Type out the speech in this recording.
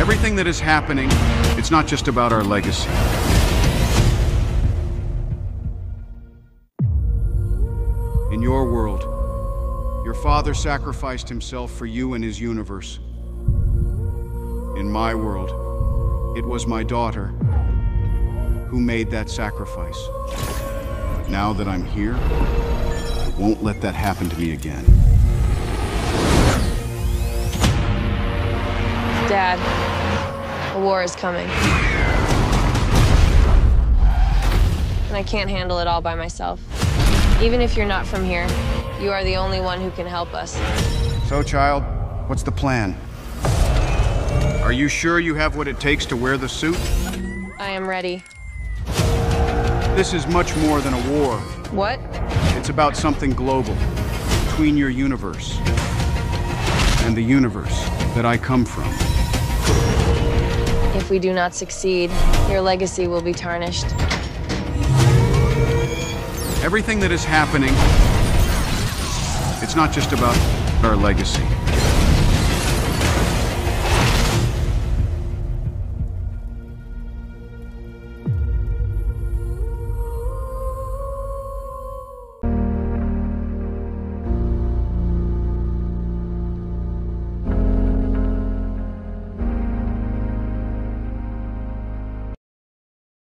Everything that is happening, it's not just about our legacy. In your world, your father sacrificed himself for you and his universe. In my world, it was my daughter who made that sacrifice. Now that I'm here, I won't let that happen to me again. Dad, a war is coming. And I can't handle it all by myself. Even if you're not from here, you are the only one who can help us. So, child, what's the plan? Are you sure you have what it takes to wear the suit? I am ready. This is much more than a war. What? It's about something global, between your universe and the universe that I come from. If we do not succeed, your legacy will be tarnished. Everything that is happening, it's not just about our legacy.